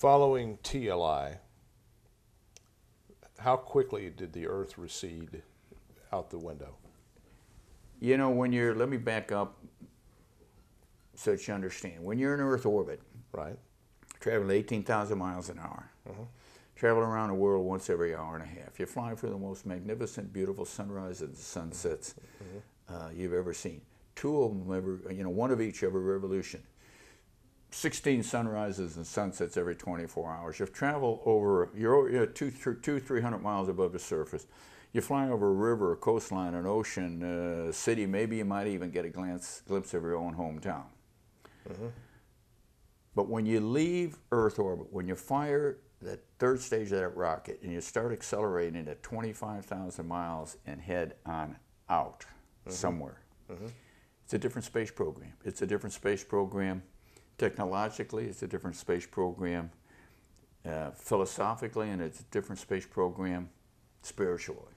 Following TLI, how quickly did the Earth recede out the window? You know, when you're, let me back up so that you understand. When you're in Earth orbit, Right. traveling 18,000 miles an hour, traveling around the world once every hour and a half, you're flying through the most magnificent, beautiful sunrises and sunsets uh, you've ever seen. Two of them ever, you know, one of each every revolution. 16 sunrises and sunsets every 24 hours. You've traveled over, you're, you're two, two, 300 miles above the surface. You're flying over a river, a coastline, an ocean, a city. Maybe you might even get a glance, glimpse of your own hometown. Mm-hmm. But when you leave Earth orbit, when you fire that third stage of that rocket and you start accelerating at 25,000 miles and head on out mm-hmm. somewhere, mm-hmm. it's a different space program. It's a different space program technologically, it's a different space program uh, philosophically, and it's a different space program spiritually.